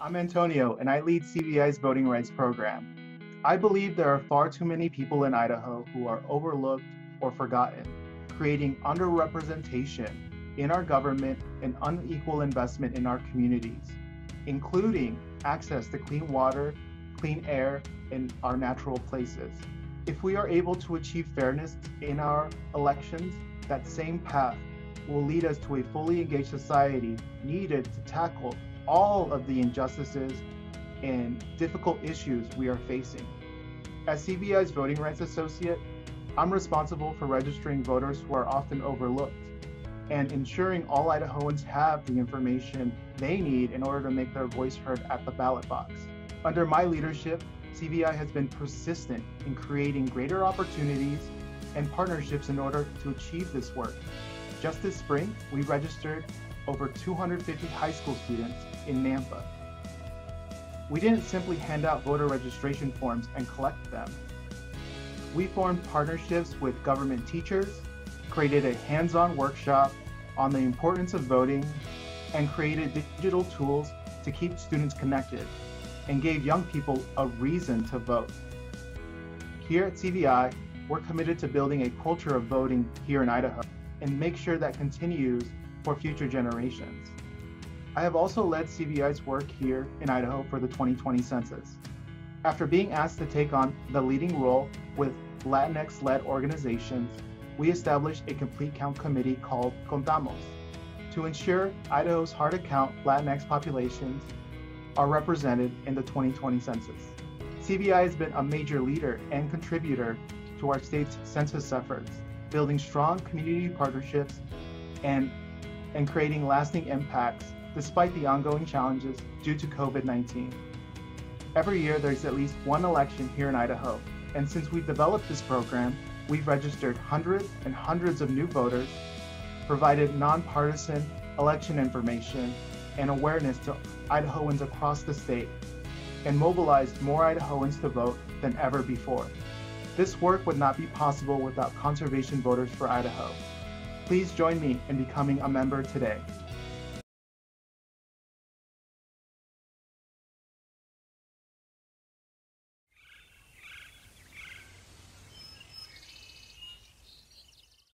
I'm Antonio, and I lead CVI's voting rights program. I believe there are far too many people in Idaho who are overlooked or forgotten, creating underrepresentation in our government and unequal investment in our communities, including access to clean water, clean air, and our natural places. If we are able to achieve fairness in our elections, that same path will lead us to a fully engaged society needed to tackle all of the injustices and difficult issues we are facing. As CVI's Voting Rights Associate, I'm responsible for registering voters who are often overlooked and ensuring all Idahoans have the information they need in order to make their voice heard at the ballot box. Under my leadership, CVI has been persistent in creating greater opportunities and partnerships in order to achieve this work. Just this spring, we registered over 250 high school students in Nampa. We didn't simply hand out voter registration forms and collect them. We formed partnerships with government teachers, created a hands-on workshop on the importance of voting, and created digital tools to keep students connected and gave young people a reason to vote. Here at CVI, we're committed to building a culture of voting here in Idaho and make sure that continues for future generations. I have also led CVI's work here in Idaho for the 2020 census. After being asked to take on the leading role with Latinx led organizations, we established a complete count committee called Contamos to ensure Idaho's hard to count Latinx populations are represented in the 2020 census. CVI has been a major leader and contributor to our state's census efforts, building strong community partnerships and, and creating lasting impacts despite the ongoing challenges due to COVID 19. Every year, there's at least one election here in Idaho, and since we've developed this program, we've registered hundreds and hundreds of new voters, provided nonpartisan election information and awareness to Idahoans across the state, and mobilized more Idahoans to vote than ever before. This work would not be possible without Conservation Voters for Idaho. Please join me in becoming a member today.